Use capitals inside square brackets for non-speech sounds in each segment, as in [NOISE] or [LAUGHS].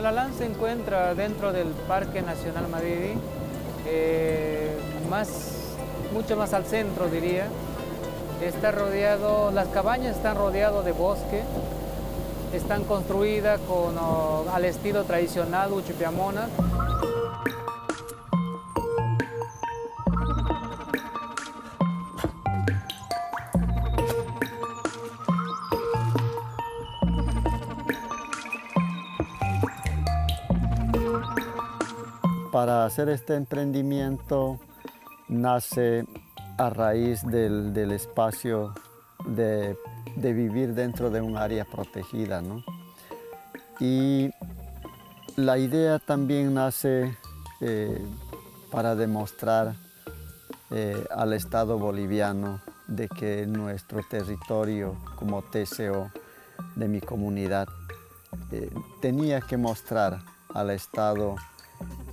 Chalalán se encuentra dentro del Parque Nacional Madidi, eh, más, mucho más al centro diría. Está rodeado, las cabañas están rodeadas de bosque, están construidas con, al estilo tradicional Uchipiamona. Para hacer este emprendimiento nace a raíz del, espacio de, de, vivir dentro de un área protegida. ¿no? Y la idea también nace eh, para demostrar eh, al Estado boliviano de que nuestro territorio como TCO de mi comunidad eh, tenía que mostrar al Estado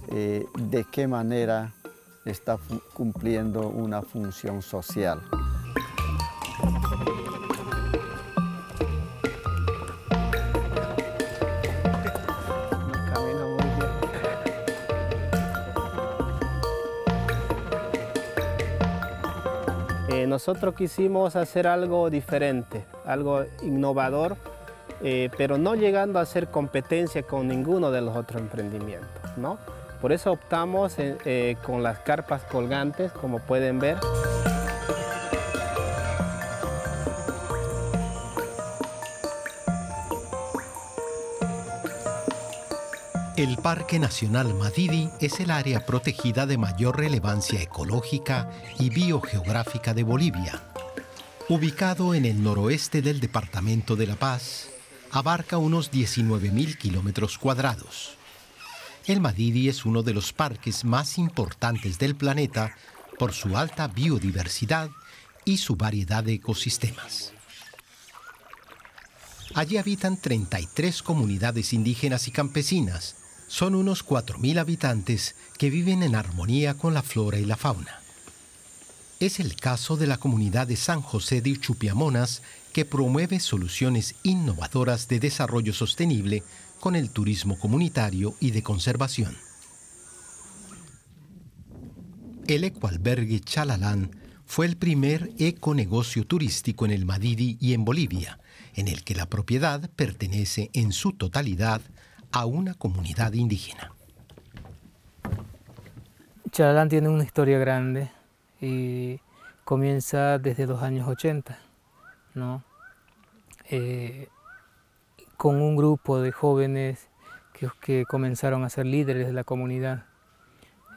eh, de qué manera está cumpliendo una función social. Eh, nosotros quisimos hacer algo diferente, algo innovador, eh, pero no llegando a hacer competencia con ninguno de los otros emprendimientos. ¿no? Por eso optamos eh, con las carpas colgantes, como pueden ver. El Parque Nacional Madidi es el área protegida de mayor relevancia ecológica y biogeográfica de Bolivia. Ubicado en el noroeste del departamento de La Paz, abarca unos 19.000 kilómetros cuadrados. El Madidi es uno de los parques más importantes del planeta por su alta biodiversidad y su variedad de ecosistemas. Allí habitan 33 comunidades indígenas y campesinas. Son unos 4.000 habitantes que viven en armonía con la flora y la fauna. Es el caso de la comunidad de San José de Chupiamonas que promueve soluciones innovadoras de desarrollo sostenible con el turismo comunitario y de conservación. El ecoalbergue Chalalán fue el primer econegocio turístico en el Madidi y en Bolivia, en el que la propiedad pertenece en su totalidad a una comunidad indígena. Chalalán tiene una historia grande y comienza desde los años 80, ¿no? Eh, con un grupo de jóvenes que, que, comenzaron a ser líderes de la comunidad.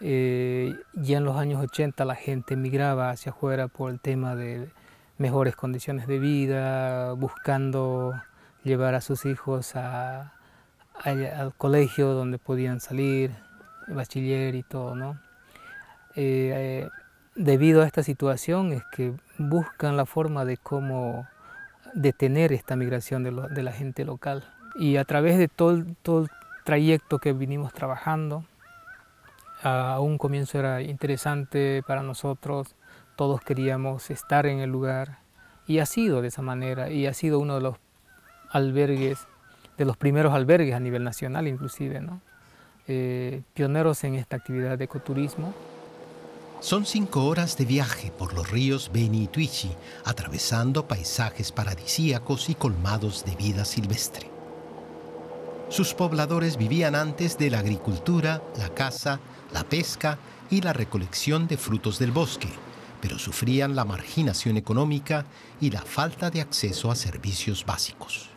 Eh, ya en los años 80 la gente migraba hacia afuera por el tema de mejores condiciones de vida, buscando llevar a sus hijos a, al colegio donde podían salir, bachiller y todo, ¿no? Eh, debido a esta situación es que buscan la forma de cómo detener esta migración de, la gente local. Y a través de todo, todo el trayecto que vinimos trabajando, a un comienzo era interesante para nosotros, todos queríamos estar en el lugar y ha sido de esa manera y ha sido uno de los albergues, de los primeros albergues a nivel nacional inclusive, ¿no? eh, pioneros en esta actividad de ecoturismo. Son cinco horas de viaje por los ríos Beni y Tuichi, atravesando paisajes paradisíacos y colmados de vida silvestre. Sus pobladores vivían antes de la agricultura, la caza, la pesca y la recolección de frutos del bosque, pero sufrían la marginación económica y la falta de acceso a servicios básicos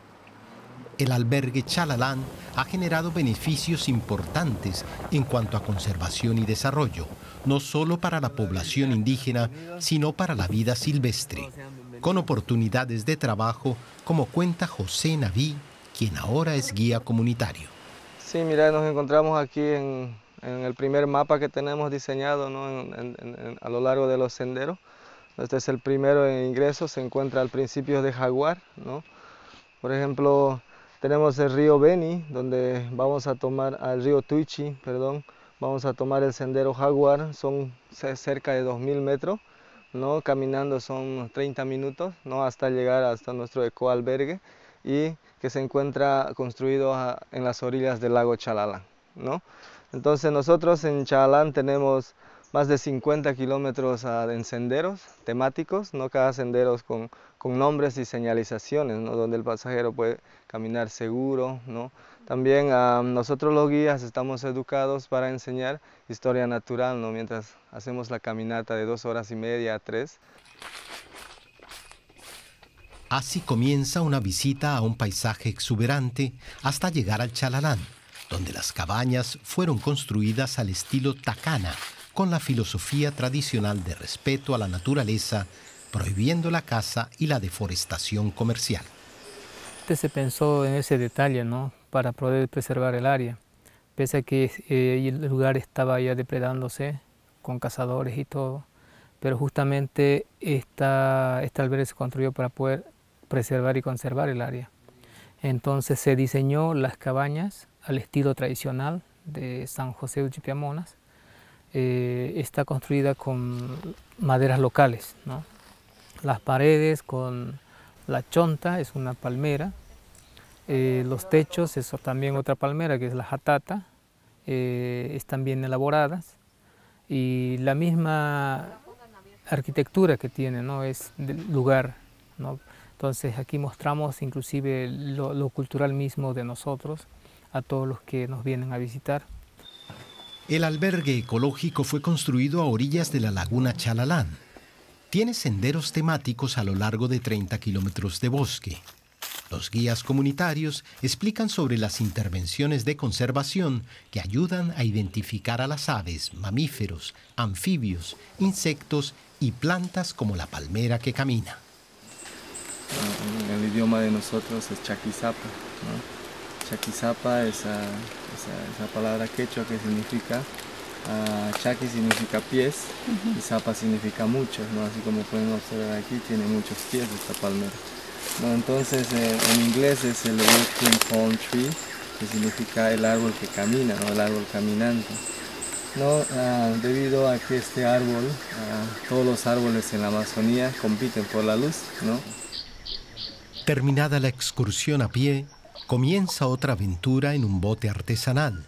el albergue Chalalán ha generado beneficios importantes en cuanto a conservación y desarrollo, no solo para la población indígena, sino para la vida silvestre, con oportunidades de trabajo, como cuenta José Naví, quien ahora es guía comunitario. Sí, mira, nos encontramos aquí en, el primer mapa que tenemos diseñado ¿no? a lo largo de los senderos. Este es el primero en ingreso, se encuentra al principio de Jaguar. ¿no? Por ejemplo, tenemos el río Beni, donde vamos a tomar al río Tuichi, perdón, vamos a tomar el sendero Jaguar, son cerca de 2.000 metros, ¿no? caminando son 30 minutos ¿no? hasta llegar hasta nuestro ecoalbergue y que se encuentra construido en las orillas del lago Chalalán. ¿no? Entonces nosotros en Chalalán tenemos más de 50 kilómetros ah, de senderos temáticos, ¿no? cada sendero con, con nombres y señalizaciones, ¿no? donde el pasajero puede caminar seguro. ¿no? También ah, nosotros los guías estamos educados para enseñar historia natural ¿no? mientras hacemos la caminata de dos horas y media a tres. Así comienza una visita a un paisaje exuberante hasta llegar al Chalalán, donde las cabañas fueron construidas al estilo Tacana, con la filosofía tradicional de respeto a la naturaleza, prohibiendo la caza y la deforestación comercial. Este se pensó en ese detalle, ¿no? Para poder preservar el área, pese a que eh, el lugar estaba ya depredándose con cazadores y todo, pero justamente esta, esta albergue se construyó para poder preservar y conservar el área. Entonces se diseñó las cabañas al estilo tradicional de San José de Chipiamonas, eh, está construida con maderas locales. Las paredes con la chonta, es una palmera. Eh, los techos, es también otra palmera que es la jatata, eh, están bien elaboradas. Y la misma arquitectura que tiene, ¿no? es del lugar. Entonces aquí mostramos inclusive lo cultural mismo de nosotros a todos los que nos vienen a visitar. El albergue ecológico fue construido a orillas de la laguna Chalalán. Tiene senderos temáticos a lo largo de 30 kilómetros de bosque. Los guías comunitarios explican sobre las intervenciones de conservación que ayudan a identificar a las aves, mamíferos, anfibios, insectos y plantas como la palmera que camina. El idioma de nosotros es. Chaquizapa es esa, palabra quechua que significa, uh, chaki significa pies y zapa significa muchos, ¿no? así como pueden observar aquí, tiene muchos pies esta palmera. ¿no? Entonces eh, en inglés es el walking palm tree, que significa el árbol que camina, ¿no? el árbol caminante. ¿no? Ah, debido a que este árbol, ah, todos los árboles en la Amazonía compiten por la luz. ¿no? Terminada la excursión a pie, comienza otra aventura en un bote artesanal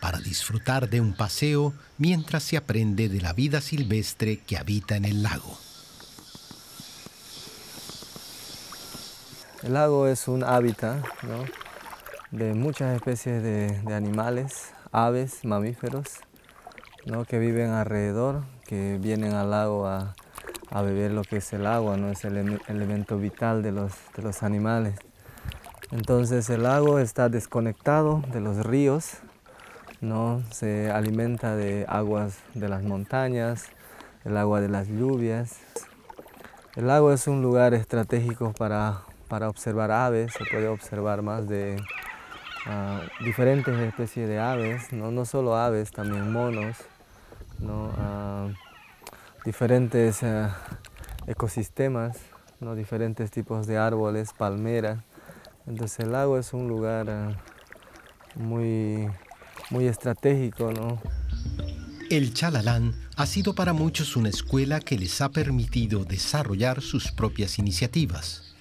para disfrutar de un paseo mientras se aprende de la vida silvestre que habita en el lago. El lago es un hábitat de muchas especies de, animales, aves, mamíferos, que viven alrededor, que vienen al lago a, beber lo que es el agua, ¿no? es el elemento vital de los, de los animales. Entonces el lago está desconectado de los ríos, ¿no? se alimenta de aguas de las montañas, el agua de las lluvias. El lago es un lugar estratégico para, observar aves, se puede observar más de ah, diferentes especies de aves, no, no solo aves, también monos, ¿no? Ah, diferentes ah, ecosistemas, ¿no? diferentes tipos de árboles, palmeras. Entonces el lago es un lugar eh, muy, muy estratégico, ¿no? El Chalalán ha sido para muchos una escuela que les ha permitido desarrollar sus propias iniciativas.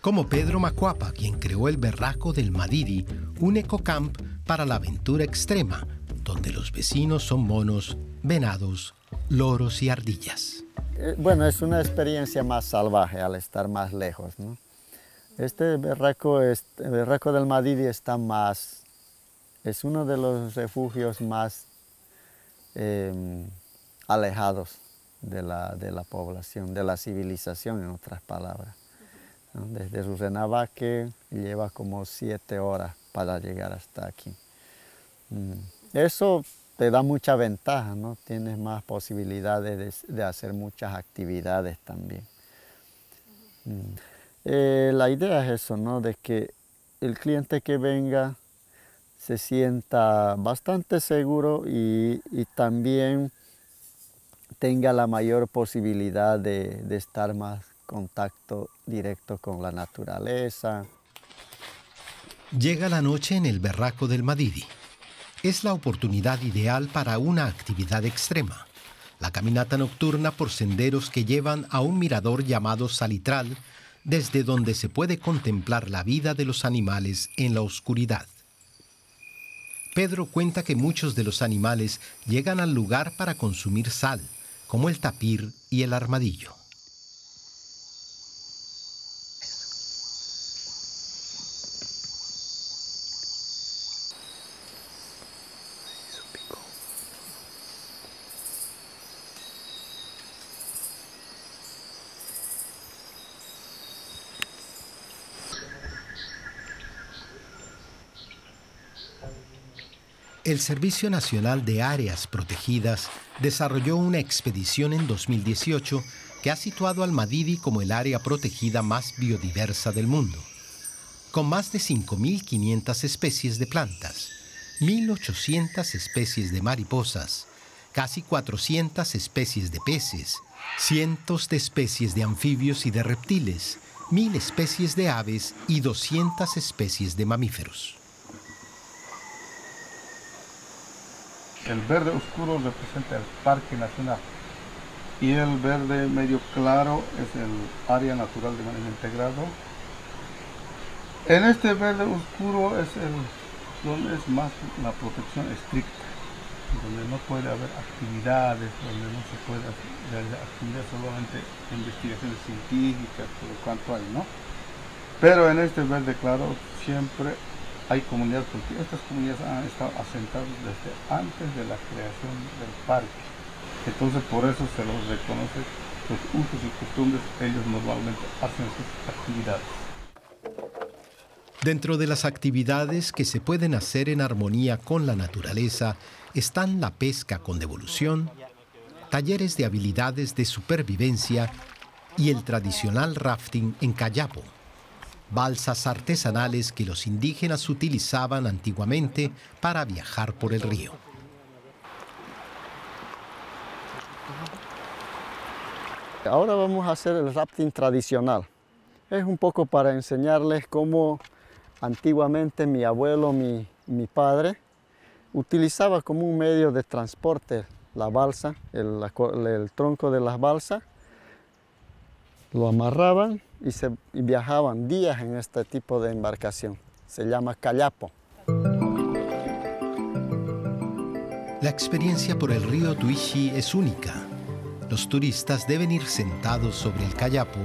Como Pedro Macuapa, quien creó el Berraco del Madidi, un ecocamp para la aventura extrema, donde los vecinos son monos, venados, loros y ardillas. Eh, bueno, es una experiencia más salvaje al estar más lejos, ¿no? Este berraco, el berraco del Madidi está más, es uno de los refugios más em, alejados de la, de la, población, de la civilización, en otras palabras. Desde Rurenabaque lleva como siete horas para llegar hasta aquí. Mm. Eso te da mucha ventaja, ¿no? Tienes más posibilidades de, hacer muchas actividades también. Mm. Eh, la idea es eso, ¿no? De que el cliente que venga se sienta bastante seguro y, también tenga la mayor posibilidad de, estar más contacto directo con la naturaleza. Llega la noche en el berraco del Madidi. Es la oportunidad ideal para una actividad extrema. La caminata nocturna por senderos que llevan a un mirador llamado Salitral, desde donde se puede contemplar la vida de los animales en la oscuridad. Pedro cuenta que muchos de los animales llegan al lugar para consumir sal, como el tapir y el armadillo. El Servicio Nacional de Áreas Protegidas desarrolló una expedición en 2018 que ha situado al Madidi como el área protegida más biodiversa del mundo, con más de 5.500 especies de plantas, 1.800 especies de mariposas, casi 400 especies de peces, cientos de especies de anfibios y de reptiles, 1.000 especies de aves y 200 especies de mamíferos. El verde oscuro representa el Parque Nacional y el verde medio claro es el área natural de manejo integrado. En este verde oscuro es el donde es más la protección estricta, donde no puede haber actividades, donde no se puede realizar actividades solamente investigaciones científicas, por lo cuanto hay, ¿no? Pero en este verde claro siempre hay comunidades, porque estas comunidades han estado asentadas desde antes de la creación del parque. Entonces por eso se los reconoce los usos y costumbres, ellos normalmente hacen sus actividades. Dentro de las actividades que se pueden hacer en armonía con la naturaleza están la pesca con devolución, talleres de habilidades de supervivencia y el tradicional rafting en Cayapo balsas artesanales que los indígenas utilizaban antiguamente para viajar por el río. Ahora vamos a hacer el rafting tradicional. Es un poco para enseñarles cómo antiguamente mi abuelo, mi, mi padre, utilizaba como un medio de transporte la balsa, el, el tronco de las balsas, lo amarraban y, se, viajaban días en este tipo de embarcación. Se llama callapo. La experiencia por el río Tuishi es única. Los turistas deben ir sentados sobre el callapo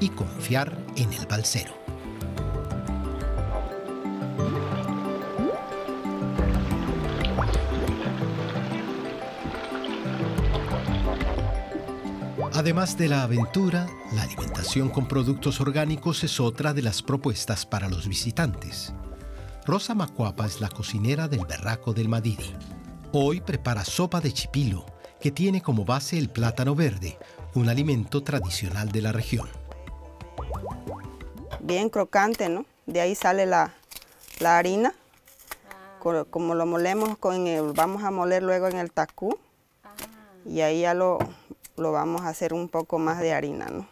y confiar en el balsero. Además de la aventura, la alimentación con productos orgánicos es otra de las propuestas para los visitantes. Rosa Macuapa es la cocinera del Berraco del Madidi. Hoy prepara sopa de chipilo, que tiene como base el plátano verde, un alimento tradicional de la región. Bien crocante, ¿no? De ahí sale la, harina. Como lo molemos, con vamos a moler luego en el tacú. Y ahí ya lo, lo vamos a hacer un poco más de harina, ¿no?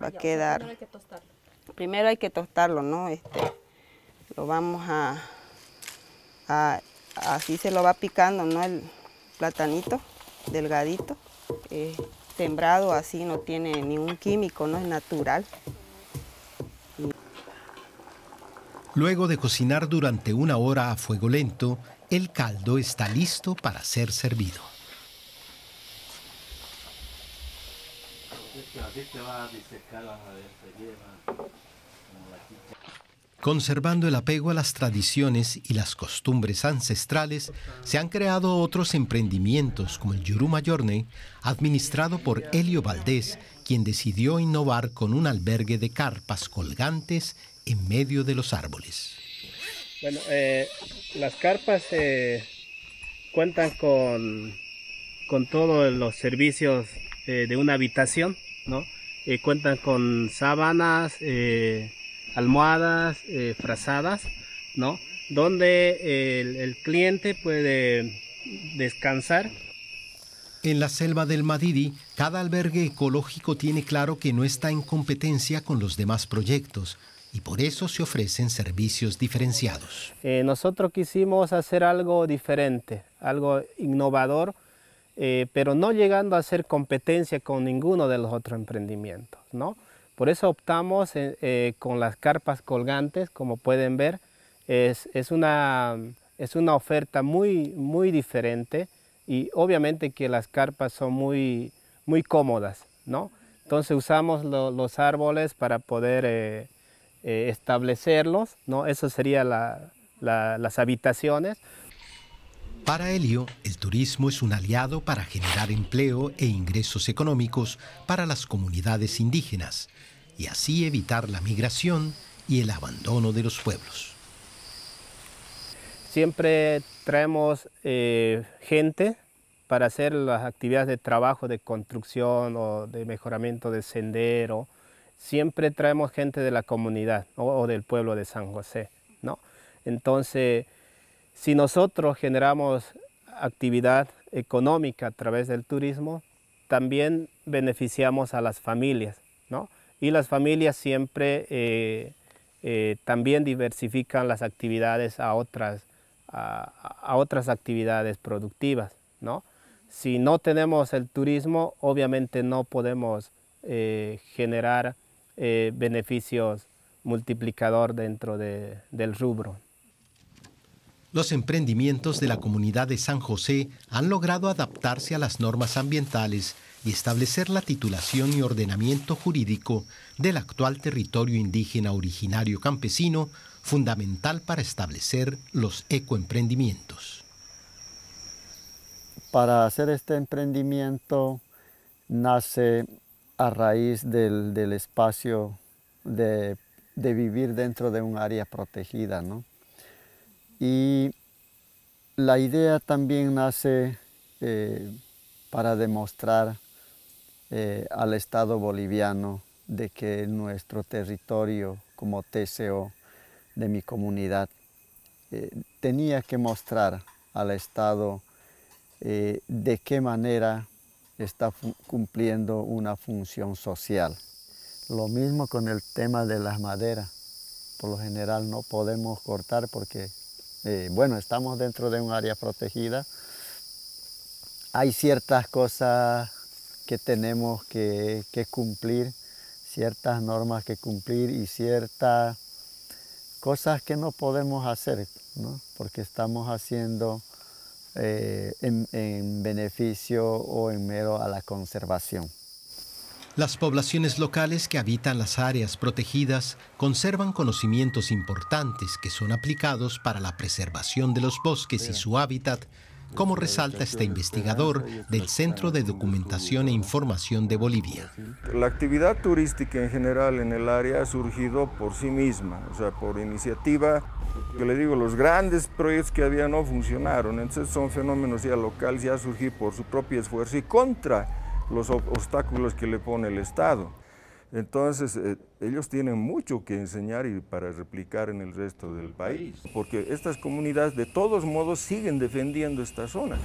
Va a quedar... Primero hay que tostarlo. Primero hay que tostarlo, ¿no? Este, lo vamos a, Así se lo va picando, ¿no? El platanito delgadito. sembrado así, no tiene ningún químico, no es natural. Luego de cocinar durante una hora a fuego lento, el caldo está listo para ser servido. Conservando el apego a las tradiciones y las costumbres ancestrales, se han creado otros emprendimientos como el Yuruma Journey, administrado por Helio Valdés, quien decidió innovar con un albergue de carpas colgantes en medio de los árboles. Bueno, eh, las carpas eh, cuentan con, con todos los servicios eh, de una habitación ¿no? Eh, cuentan con sábanas, eh, almohadas, eh, frazadas, ¿no? Donde el, cliente puede descansar. En la selva del Madidi, cada albergue ecológico tiene claro que no está en competencia con los demás proyectos y por eso se ofrecen servicios diferenciados. nosotros quisimos hacer algo diferente, algo innovador, eh, pero no llegando a hacer competencia con ninguno de los otros emprendimientos, ¿no? Por eso optamos eh, eh, con las carpas colgantes, como pueden ver, es, una, es una oferta muy, muy diferente y obviamente que las carpas son muy, muy cómodas, ¿no? Entonces usamos los árboles para poder eh, establecerlos, ¿no? Eso sería las habitaciones. Para Helio, el turismo es un aliado para generar empleo e ingresos económicos para las comunidades indígenas y así evitar la migración y el abandono de los pueblos. Siempre traemos eh, gente para hacer las actividades de trabajo de construcción o de mejoramiento de sendero. Siempre traemos gente de la comunidad o, del pueblo de San José. ¿no? Entonces, si nosotros generamos actividad económica a través del turismo, también beneficiamos a las familias, ¿no? Y las familias siempre eh, eh, también diversifican las actividades a otras, a, otras actividades productivas, ¿no? Si no tenemos el turismo, obviamente no podemos eh, generar beneficios multiplicador dentro del rubro. Los emprendimientos de la comunidad de San José han logrado adaptarse a las normas ambientales y establecer la titulación y ordenamiento jurídico del actual territorio indígena originario campesino, fundamental para establecer los ecoemprendimientos. Para hacer este emprendimiento nace a raíz del, espacio de, de, vivir dentro de un área protegida, ¿no? Y la idea también nace eh, para demostrar eh, al Estado boliviano de que nuestro territorio como TCO de mi comunidad eh, tenía que mostrar al Estado de qué manera está cumpliendo una función social. Lo mismo con el tema de las maderas. Por lo general no podemos cortar porque eh, bueno, estamos dentro de un área protegida. Hay ciertas cosas que tenemos que, cumplir, ciertas normas que cumplir y ciertas cosas que no podemos hacer, porque estamos haciendo eh, en beneficio o en mero a la conservación. Las poblaciones locales que habitan las áreas protegidas conservan conocimientos importantes que son aplicados para la preservación de los bosques y su hábitat, como resalta este investigador del Centro de Documentación e Información de Bolivia. La actividad turística en general en el área ha surgido por sí misma, o sea, por iniciativa. Yo le digo, los grandes proyectos que había no funcionaron, entonces son fenómenos ya locales, ya surgir por su propio esfuerzo y contra los obstáculos que le pone el Estado. Entonces, eh, ellos tienen mucho que enseñar y para replicar en el resto del país, porque estas comunidades de todos modos siguen defendiendo esta zona.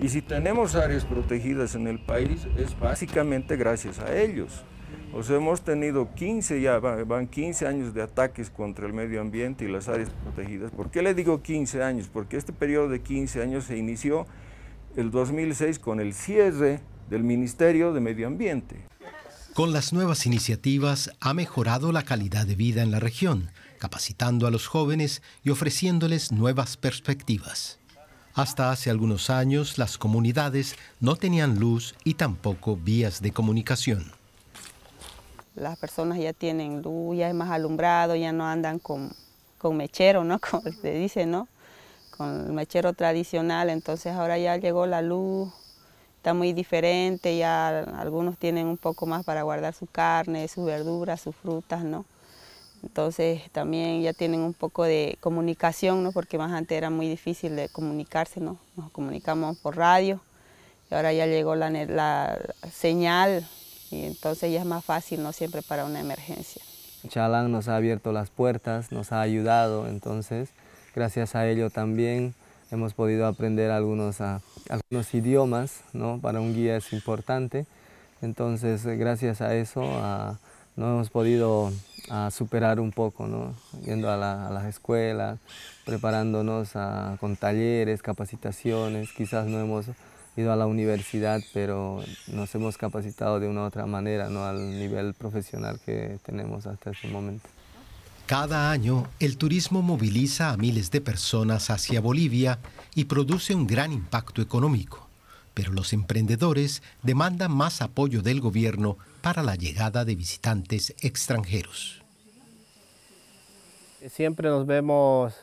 Y si tenemos áreas protegidas en el país, es básicamente gracias a ellos. O sea, hemos tenido 15, ya van 15 años de ataques contra el medio ambiente y las áreas protegidas. ¿Por qué le digo 15 años? Porque este periodo de 15 años se inició el 2006 con el cierre del Ministerio de Medio Ambiente. Con las nuevas iniciativas ha mejorado la calidad de vida en la región, capacitando a los jóvenes y ofreciéndoles nuevas perspectivas. Hasta hace algunos años las comunidades no tenían luz y tampoco vías de comunicación. Las personas ya tienen luz, ya es más alumbrado, ya no andan con, con mechero, ¿no? [LAUGHS] Como se dice, ¿no? Con el mechero tradicional, entonces ahora ya llegó la luz, está muy diferente, ya algunos tienen un poco más para guardar su carne, sus verduras, sus frutas, ¿no? Entonces también ya tienen un poco de comunicación, ¿no? Porque más antes era muy difícil de comunicarse, ¿no? Nos comunicamos por radio y ahora ya llegó la, la señal y entonces ya es más fácil, ¿no? Siempre para una emergencia. Chalán nos ha abierto las puertas, nos ha ayudado, entonces gracias a ello también hemos podido aprender algunos, ah, algunos idiomas, ¿no? para un guía es importante. Entonces, eh, gracias a eso, ah, no hemos podido ah, superar un poco, ¿no? yendo a, las escuelas, preparándonos con talleres, capacitaciones, quizás no hemos ido a la universidad, pero nos hemos capacitado de una u otra manera, ¿no? al nivel profesional que tenemos hasta este momento. Cada año, el turismo moviliza a miles de personas hacia Bolivia y produce un gran impacto económico, pero los emprendedores demandan más apoyo del gobierno para la llegada de visitantes extranjeros. Siempre nos vemos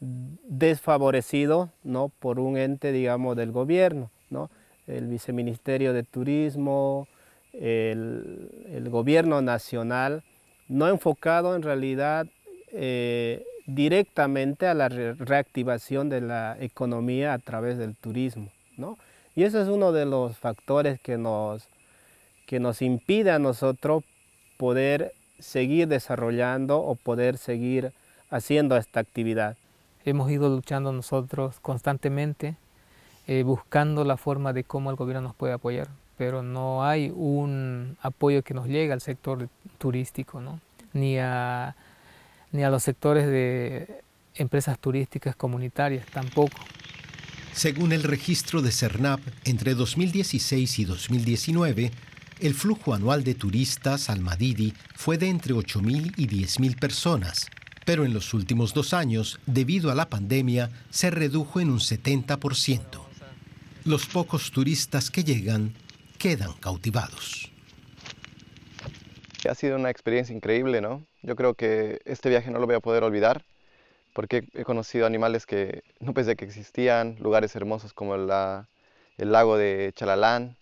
desfavorecidos ¿no? por un ente, digamos, del gobierno, ¿no? el Viceministerio de Turismo, el, el gobierno nacional, no enfocado en realidad eh, directamente a la reactivación de la economía a través del turismo. ¿no? Y ese es uno de los factores que nos, que nos impide a nosotros poder seguir desarrollando o poder seguir haciendo esta actividad. Hemos ido luchando nosotros constantemente, eh, buscando la forma de cómo el gobierno nos puede apoyar pero no hay un apoyo que nos llegue al sector turístico, ¿no? ni, a, ni a los sectores de empresas turísticas comunitarias tampoco. Según el registro de CERNAP, entre 2016 y 2019, el flujo anual de turistas al Madidi fue de entre 8.000 y 10.000 personas, pero en los últimos dos años, debido a la pandemia, se redujo en un 70%. Los pocos turistas que llegan quedan cautivados. Ha sido una experiencia increíble, ¿no? Yo creo que este viaje no lo voy a poder olvidar porque he conocido animales que no pensé que existían, lugares hermosos como el lago de Chalalán,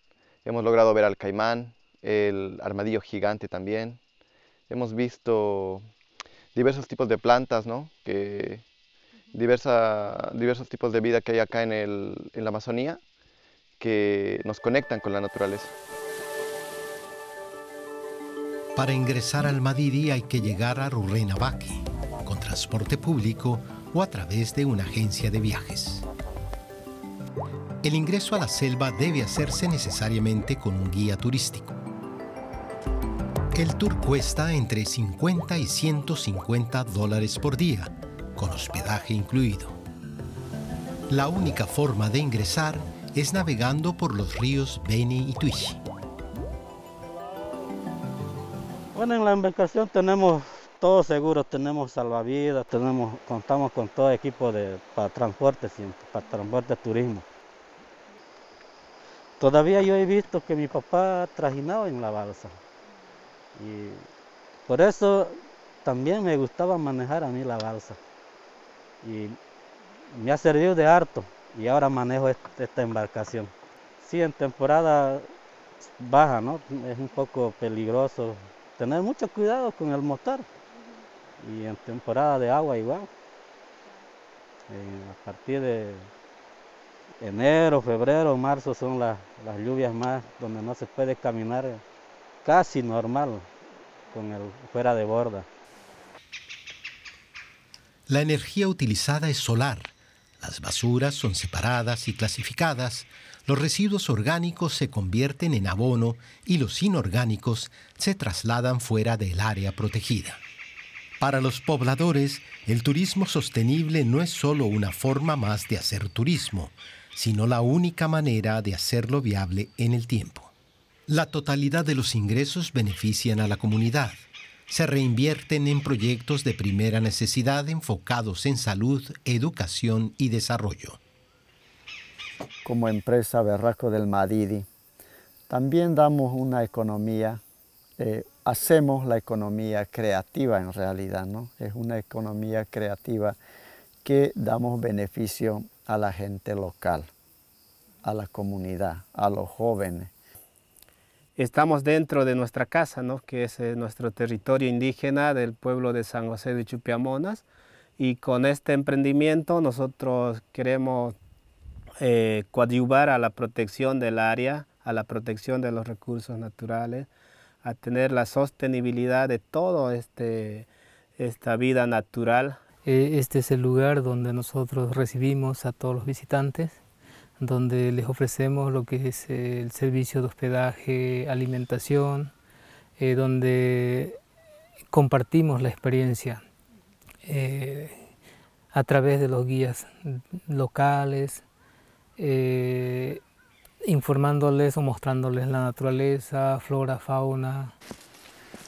hemos logrado ver al caimán, el armadillo gigante también, hemos visto diversos tipos de plantas, ¿no? Que diversos tipos de vida que hay acá en, el, en la Amazonía que nos conectan con la naturaleza. Para ingresar al Madidi hay que llegar a Rurrenabaque, con transporte público o a través de una agencia de viajes. El ingreso a la selva debe hacerse necesariamente con un guía turístico. El tour cuesta entre 50 y 150 dólares por día, con hospedaje incluido. La única forma de ingresar es navegando por los ríos Beni y Tuichi. Bueno, en la embarcación tenemos todo seguro, tenemos salvavidas, tenemos, contamos con todo equipo de, para transporte para transporte turismo. Todavía yo he visto que mi papá trajinaba en la balsa. Y por eso también me gustaba manejar a mí la balsa. Y me ha servido de harto y ahora manejo esta embarcación. Sí, en temporada baja, ¿no? Es un poco peligroso tener mucho cuidado con el motor. Y en temporada de agua igual. Eh, a partir de enero, febrero, marzo son las, las lluvias más donde no se puede caminar casi normal con el fuera de borda. La energía utilizada es solar las basuras son separadas y clasificadas, los residuos orgánicos se convierten en abono y los inorgánicos se trasladan fuera del área protegida. Para los pobladores, el turismo sostenible no es solo una forma más de hacer turismo, sino la única manera de hacerlo viable en el tiempo. La totalidad de los ingresos benefician a la comunidad se reinvierten en proyectos de primera necesidad enfocados en salud, educación y desarrollo. Como empresa Berraco del Madidi, también damos una economía, eh, hacemos la economía creativa en realidad, ¿no? Es una economía creativa que damos beneficio a la gente local, a la comunidad, a los jóvenes estamos dentro de nuestra casa, ¿no? que es eh, nuestro territorio indígena del pueblo de San José de Chupiamonas. Y con este emprendimiento nosotros queremos eh, coadyuvar a la protección del área, a la protección de los recursos naturales, a tener la sostenibilidad de toda este, esta vida natural. Eh, este es el lugar donde nosotros recibimos a todos los visitantes donde les ofrecemos lo que es el servicio de hospedaje, alimentación, eh, donde compartimos la experiencia eh, a través de los guías locales, eh, informándoles o mostrándoles la naturaleza, flora, fauna.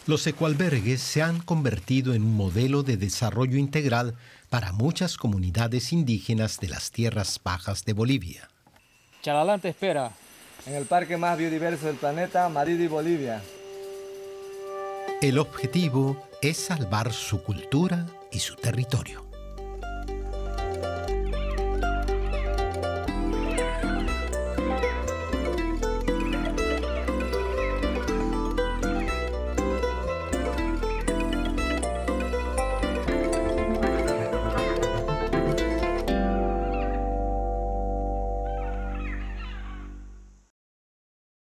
Los ecoalbergues se han convertido en un modelo de desarrollo integral para muchas comunidades indígenas de las tierras bajas de Bolivia. Chalalán te espera en el parque más biodiverso del planeta, Maridi, Bolivia. El objetivo es salvar su cultura y su territorio.